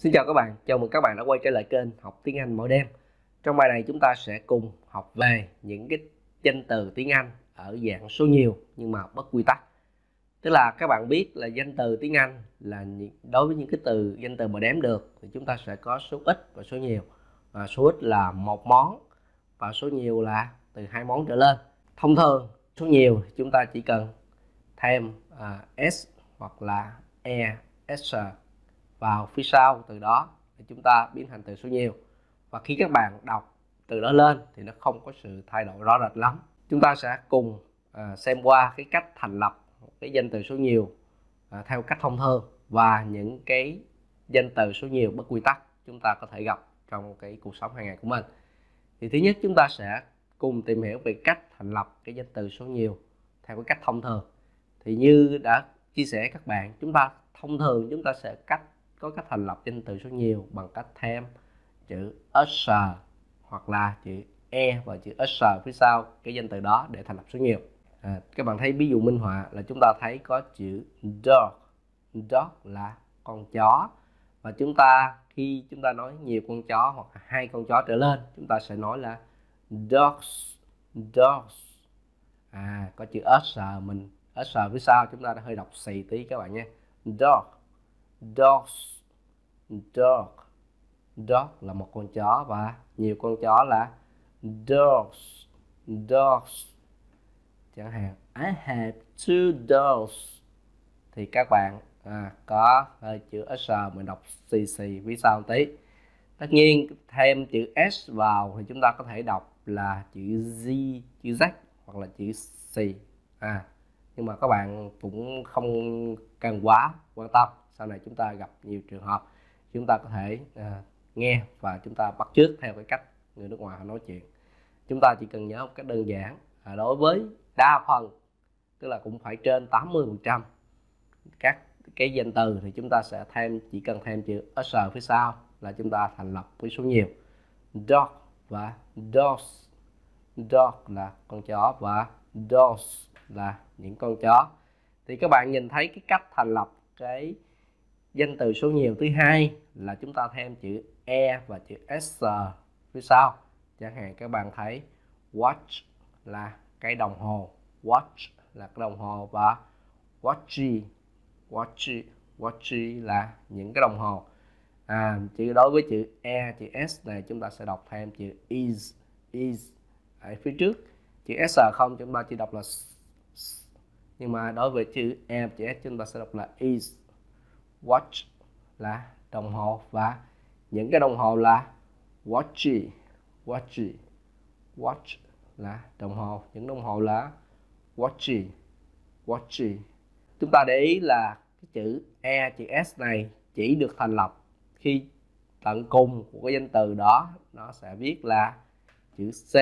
Xin chào các bạn, chào mừng các bạn đã quay trở lại kênh học tiếng Anh mỗi đêm. Trong bài này chúng ta sẽ cùng học về những cái danh từ tiếng Anh ở dạng số nhiều nhưng mà bất quy tắc. Tức là các bạn biết là danh từ tiếng Anh là đối với những cái từ danh từ mà đếm được thì chúng ta sẽ có số ít và số nhiều. Và số ít là một món và số nhiều là từ hai món trở lên. Thông thường số nhiều chúng ta chỉ cần thêm uh, s hoặc là e, s vào phía sau từ đó để chúng ta biến thành từ số nhiều. Và khi các bạn đọc từ đó lên thì nó không có sự thay đổi rõ rệt lắm. Chúng ta sẽ cùng à, xem qua cái cách thành lập cái danh từ số nhiều à, theo cách thông thường và những cái danh từ số nhiều bất quy tắc chúng ta có thể gặp trong cái cuộc sống hàng ngày của mình. Thì thứ nhất chúng ta sẽ cùng tìm hiểu về cách thành lập cái danh từ số nhiều theo cái cách thông thường thì như đã chia sẻ các bạn chúng ta thông thường chúng ta sẽ cách có cách thành lập danh từ số nhiều bằng cách thêm chữ s hoặc là chữ e và chữ s phía sau cái danh từ đó để thành lập số nhiều. À, các bạn thấy ví dụ minh họa là chúng ta thấy có chữ dog. Dog là con chó và chúng ta khi chúng ta nói nhiều con chó hoặc hai con chó trở lên chúng ta sẽ nói là dogs. Dogs. À có chữ s mình s phía sau chúng ta đã hơi đọc xì tí các bạn nhé. Dog dogs. Dog. Dog là một con chó và nhiều con chó là dogs. Dogs. Chẳng hạn I have two dogs. Thì các bạn à, có hơi chữ s mình đọc xì xì phía sau một tí. Tất nhiên thêm chữ s vào thì chúng ta có thể đọc là chữ z chữ z hoặc là chữ c. À nhưng mà các bạn cũng không cần quá quan tâm sau này chúng ta gặp nhiều trường hợp chúng ta có thể à, nghe và chúng ta bắt chước theo cái cách người nước ngoài họ nói chuyện. Chúng ta chỉ cần nhớ một cách đơn giản à, đối với đa phần tức là cũng phải trên 80 phần trăm các cái danh từ thì chúng ta sẽ thêm chỉ cần thêm chữ s phía sau là chúng ta thành lập với số nhiều. Dog và dogs. Dog là con chó và dogs là những con chó. Thì các bạn nhìn thấy cái cách thành lập cái danh từ số nhiều thứ hai là chúng ta thêm chữ e và chữ s phía sau. Chẳng hạn các bạn thấy watch là cái đồng hồ. Watch là cái đồng hồ và watchy, watchy, watchy là những cái đồng hồ. À chữ đối với chữ e chữ s này chúng ta sẽ đọc thêm chữ is is ở phía trước. Chữ s không chúng ta chỉ đọc là nhưng mà đối với chữ e chữ s chúng ta sẽ đọc là is, watch là đồng hồ và những cái đồng hồ là watch watch watch là đồng hồ. Những đồng hồ là watch watch. Chúng ta để ý là cái chữ e chữ s này chỉ được thành lập khi tận cùng của cái danh từ đó. Nó sẽ viết là chữ ch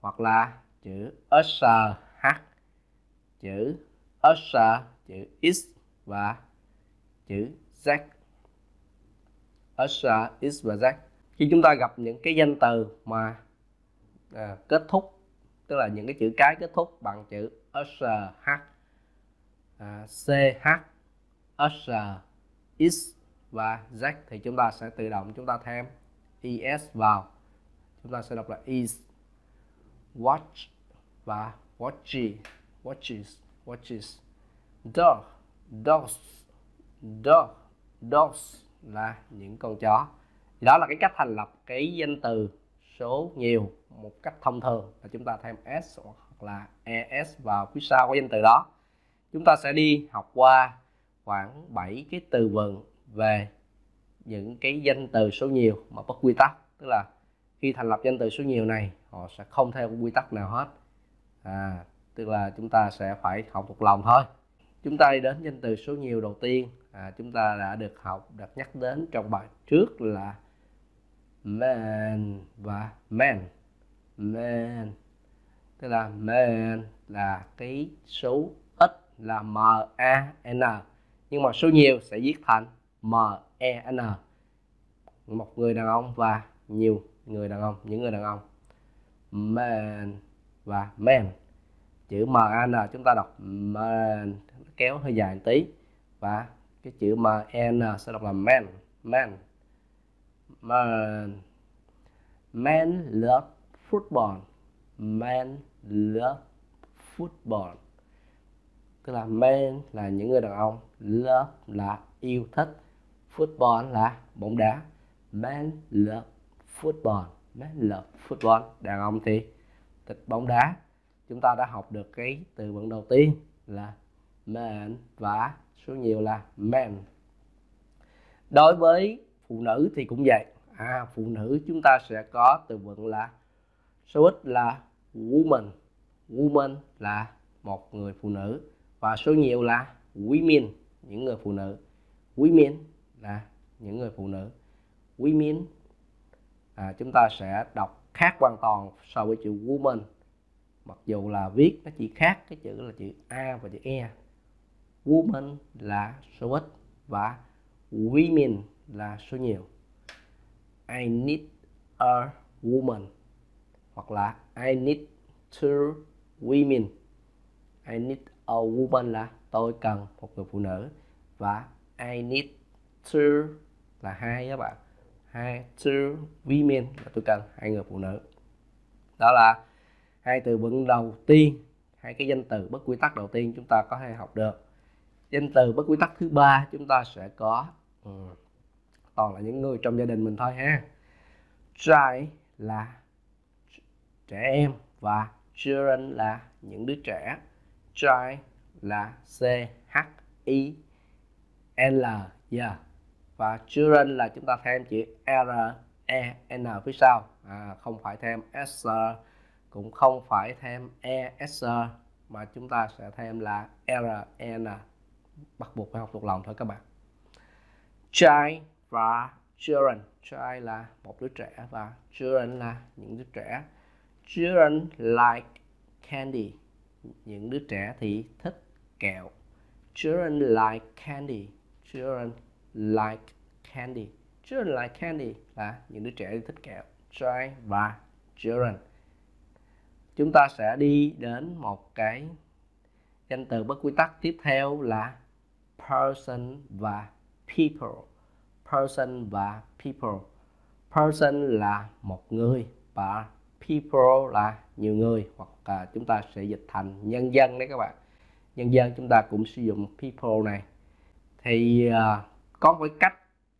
hoặc là chữ sr chữ s chữ x và chữ z s x và z khi chúng ta gặp những cái danh từ mà à, kết thúc tức là những cái chữ cái kết thúc bằng chữ s h à, ch s x và z thì chúng ta sẽ tự động chúng ta thêm es vào. Chúng ta sẽ đọc là is watch và watchy watches watches dog dogs dog dogs là những con chó. Đó là cái cách thành lập cái danh từ số nhiều một cách thông thường. Là chúng ta thêm s hoặc là es vào phía sau của danh từ đó. Chúng ta sẽ đi học qua khoảng 7 cái từ vựng về những cái danh từ số nhiều mà bất quy tắc. Tức là khi thành lập danh từ số nhiều này họ sẽ không theo quy tắc nào hết. À, tức là chúng ta sẽ phải học thuộc lòng thôi. Chúng ta đi đến danh từ số nhiều đầu tiên. À, chúng ta đã được học được nhắc đến trong bài trước là man và man. Man tức là man là cái số ít là m a n. Nhưng mà số nhiều sẽ viết thành m e n. Một người đàn ông và nhiều người đàn ông những người đàn ông. Man và man chữ man chúng ta đọc man kéo hơi dài một tí. Và cái chữ mn sẽ đọc là man man. Man man love football. Man love football. Tức là men là những người đàn ông, love là yêu thích, football là bóng đá. Men love football. Men love football. Đàn ông thì thích bóng đá chúng ta đã học được cái từ vựng đầu tiên là man và số nhiều là men đối với phụ nữ thì cũng vậy. À phụ nữ chúng ta sẽ có từ vựng là số ít là woman. Woman là một người phụ nữ và số nhiều là women những người phụ nữ. Women là những người phụ nữ. Women à, chúng ta sẽ đọc khác hoàn toàn so với chữ woman mặc dù là viết nó chỉ khác, cái chữ là chữ a và chữ e woman là số ít và women là số nhiều. I need a woman, hoặc là I need two women. I need a woman là tôi cần một người phụ nữ và I need two là hai các bạn. Hai, two women là tôi cần hai người phụ nữ. Đó là hai từ vựng đầu tiên hai cái danh từ bất quy tắc đầu tiên chúng ta có thể học được. Danh từ bất quy tắc thứ ba chúng ta sẽ có ừ, toàn là những người trong gia đình mình thôi ha. Trai là trẻ em và children là những đứa trẻ. Child là c h i l yeah. và children là chúng ta thêm chữ r e n phía sau. À, không phải thêm s cũng không phải thêm ESR mà chúng ta sẽ thêm là rn bắt buộc phải học thuộc lòng thôi các bạn. Child và children. Child là một đứa trẻ và children là những đứa trẻ. Children like candy. Những đứa trẻ thì thích kẹo. Children like candy. Children like candy. Children like candy là những đứa trẻ thích kẹo. Child và children chúng ta sẽ đi đến một cái danh từ bất quy tắc tiếp theo là person và people. Person và people. Person là một người và people là nhiều người hoặc là chúng ta sẽ dịch thành nhân dân đấy các bạn. Nhân dân chúng ta cũng sử dụng people này. Thì uh, có một cách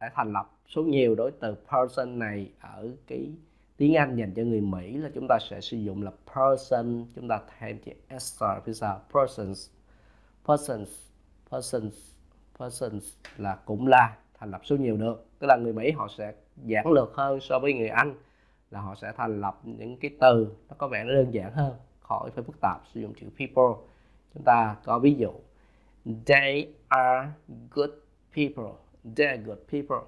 để thành lập số nhiều đối từ person này ở cái tiếng Anh dành cho người Mỹ là chúng ta sẽ sử dụng là person, chúng ta thêm chữ s phía sau, persons. Persons persons persons là cũng là, thành lập số nhiều được. Tức là người Mỹ họ sẽ giản lược hơn so với người Anh, là họ sẽ thành lập những cái từ nó có vẻ nó đơn giản hơn, khỏi phải phức tạp, sử dụng chữ people. Chúng ta có ví dụ, they are good people. They are good people.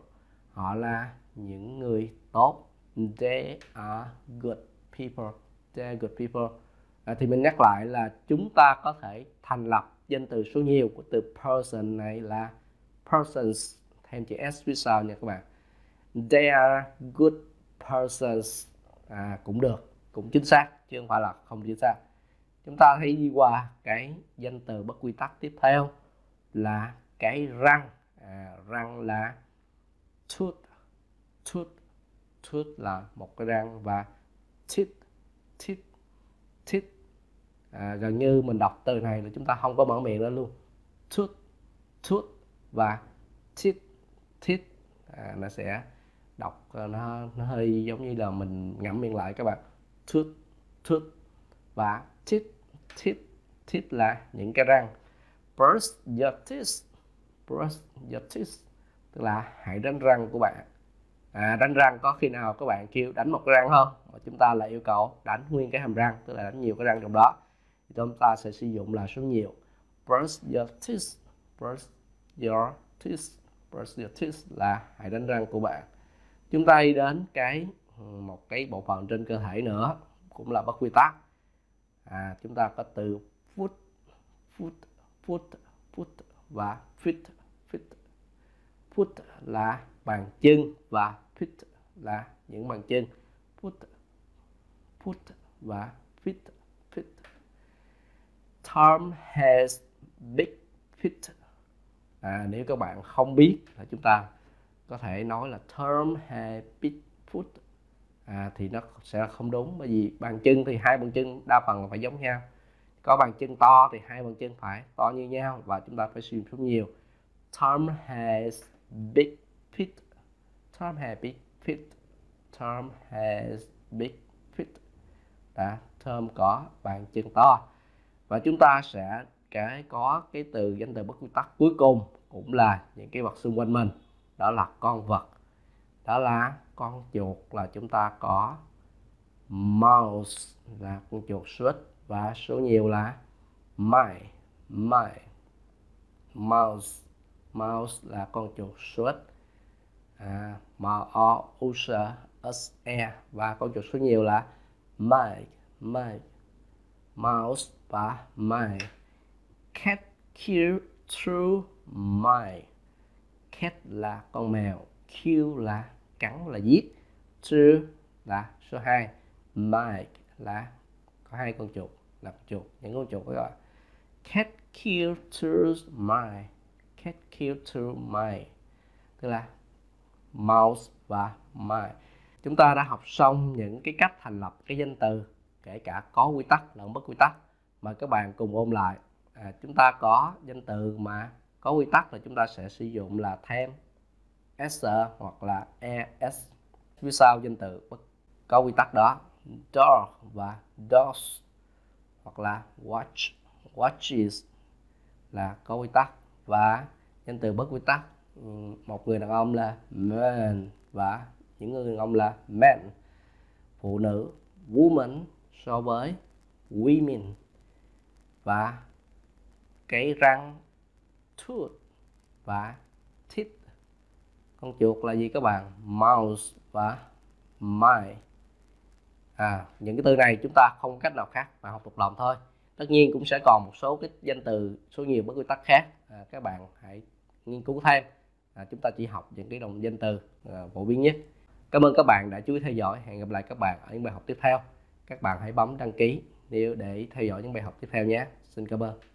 Họ là những người tốt they are good people. They are good people. À, thì mình nhắc lại là chúng ta có thể thành lập danh từ số nhiều của từ person này là persons. Thêm chữ s phía sau nha các bạn? They are good persons. À, cũng được cũng chính xác chứ không phải là không chính xác. Chúng ta thấy đi qua cái danh từ bất quy tắc tiếp theo là cái răng. À, răng là tooth tooth tooth là một cái răng và teeth teeth teeth. À, gần như mình đọc từ này là chúng ta không có mở miệng ra luôn. Tooth tooth và teeth teeth. À, nó sẽ đọc à, nó nó hơi giống như là mình ngậm miệng lại các bạn. Tooth tooth và teeth teeth teeth là những cái răng. Brush your teeth brush your teeth tức là hãy đánh răng của bạn à, đánh răng có khi nào các bạn kêu đánh một cái răng không? Mà chúng ta lại yêu cầu đánh nguyên cái hàm răng tức là đánh nhiều cái răng trong đó. Thì chúng ta sẽ sử dụng là số nhiều. Brush your teeth. Brush your teeth. Brush your teeth là hãy đánh răng của bạn. Chúng ta đi đến cái một cái bộ phận trên cơ thể nữa cũng là bất quy tắc. À, chúng ta có từ foot foot foot foot và feet foot là bàn chân và feet là những bàn chân. Foot foot và feet feet Tom has big feet à, nếu các bạn không biết là chúng ta có thể nói là term big foot à, thì nó sẽ không đúng bởi vì bàn chân thì hai bàn chân đa phần là phải giống nhau. Có bàn chân to thì hai bàn chân phải to như nhau và chúng ta phải sử dụng số nhiều. Tom has big feet Tom has big feet Tom has big feet đã, Tom có bàn chân to. Và chúng ta sẽ cái có cái từ danh từ bất quy tắc cuối cùng cũng là những cái vật xung quanh mình. Đó là con vật. Đó là con chuột là chúng ta có. Mouse là con chuột suốt và số nhiều là my my mouse mouse là con chuột suốt à, m o u s s e và con chuột số nhiều là my my mouse và my cat kill through my cat là con mèo kill là cắn là giết. Through là số 2 my là có hai con chuột là con chuột những con chuột gọi. Cat kill through my cat kill to, my tức là mouse và my. Chúng ta đã học xong những cái cách thành lập cái danh từ kể cả có quy tắc lẫn bất quy tắc mời các bạn cùng ôn lại. À, chúng ta có danh từ mà có quy tắc là chúng ta sẽ sử dụng là thêm s hoặc là es phía sau danh từ có quy tắc đó dog và dogs hoặc là watch. Watches là có quy tắc và danh từ bất quy tắc ừ, một người đàn ông là man và những người đàn ông là men phụ nữ, woman so với women. Và cái răng, tooth và teeth. Con chuột là gì các bạn? Mouse và my. À những cái từ này chúng ta không cách nào khác mà học thuộc lòng thôi tất nhiên cũng sẽ còn một số cái danh từ số nhiều bất quy tắc khác. À, các bạn hãy nghiên cứu thêm. À, chúng ta chỉ học những cái đồng danh từ à, phổ biến nhất. Cảm ơn các bạn đã chú ý theo dõi. Hẹn gặp lại các bạn ở những bài học tiếp theo. Các bạn hãy bấm đăng ký nếu để theo dõi những bài học tiếp theo nhé. Xin cảm ơn.